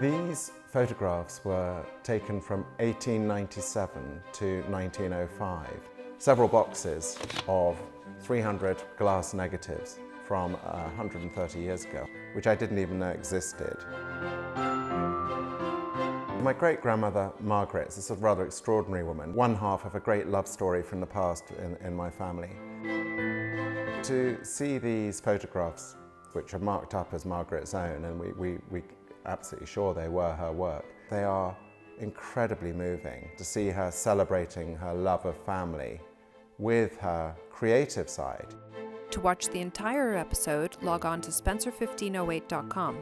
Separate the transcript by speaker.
Speaker 1: These photographs were taken from 1897 to 1905. Several boxes of 300 glass negatives from uh, 130 years ago, which I didn't even know existed. My great-grandmother, Margaret, is a rather extraordinary woman, one half of a great love story from the past in, in my family. To see these photographs, which are marked up as Margaret's own, and we, we, we absolutely sure they were her work, they are incredibly moving to see her celebrating her love of family with her creative side.
Speaker 2: To watch the entire episode, log on to spencer1508.com.